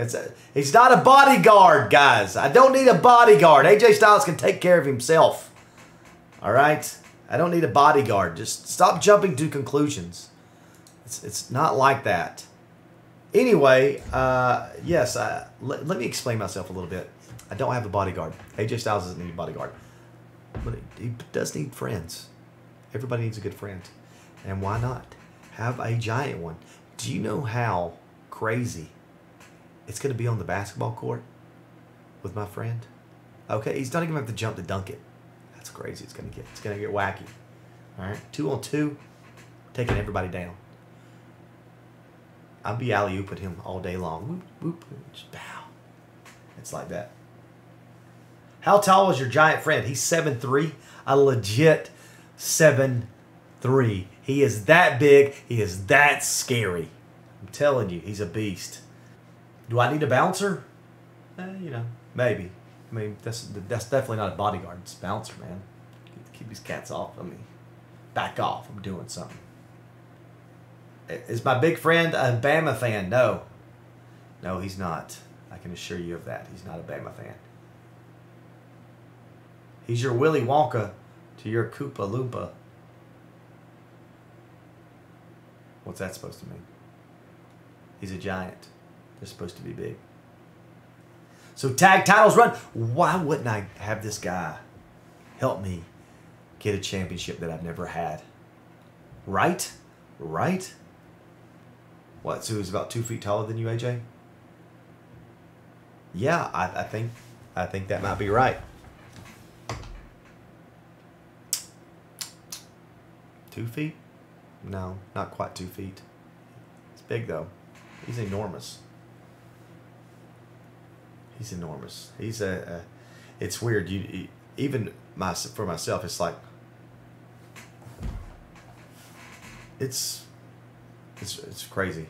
It's a, he's not a bodyguard, guys. I don't need a bodyguard. AJ Styles can take care of himself. All right? I don't need a bodyguard. Just stop jumping to conclusions. It's, it's not like that. Anyway, uh, yes, uh, let, let me explain myself a little bit. I don't have a bodyguard. AJ Styles doesn't need a bodyguard. But he does need friends. Everybody needs a good friend. And why not? Have a giant one. Do you know how crazy it's going to be on the basketball court with my friend? Okay, he's not even going to have to jump to dunk it. That's crazy. It's going to get it's going to get wacky. All right, two on two, taking everybody down. I'll be alley oop at him all day long. Whoop, whoop, just bow. It's like that. How tall is your giant friend? He's seven three. A legit seven three. He is that big. He is that scary. I'm telling you, he's a beast. Do I need a bouncer? Eh, you know, maybe. I mean, that's that's definitely not a bodyguard. It's a bouncer, man. Keep, these cats off of me. Back off. I'm doing something. Is my big friend a Bama fan? No. No, he's not. I can assure you of that. He's not a Bama fan. He's your Willy Wonka to your Oompa Loompa. What's that supposed to mean? He's a giant. They're supposed to be big. So tag titles run. Why wouldn't I have this guy help me get a championship that I've never had? Right? Right? What? So he's about two feet taller than you, AJ? Yeah, I, I think I think that might be right. Two feet? No, not quite two feet. It's big though. He's enormous. He's enormous. He's a. a it's weird. You, you even my for myself. It's like. It's. It's it's crazy.